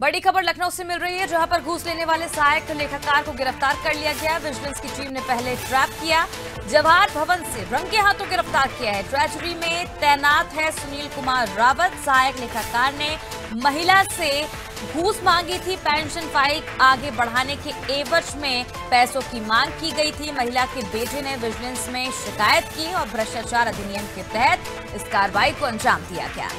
बड़ी खबर लखनऊ से मिल रही है, जहाँ पर घूस लेने वाले सहायक लेखाकार को गिरफ़्तार कर लिया गया। विजिलेंस की टीम ने पहले ट्रैप किया, जवाहर भवन से रंगे हाथों गिरफ़्तार किया है। ट्रेजरी में तैनात है सुनील कुमार रावत। सहायक लेखाकार ने महिला से घूस मांगी थी, पेंशन फ़ाइल आगे बढ़ाने के एवज में पैसों की मांग की गई थी। महिला के बेटे ने विजिलेंस में शिकायत की और भ्रष्टाचार अधिनियम के तहत इस कार्रवाई को अंजाम दिया गया।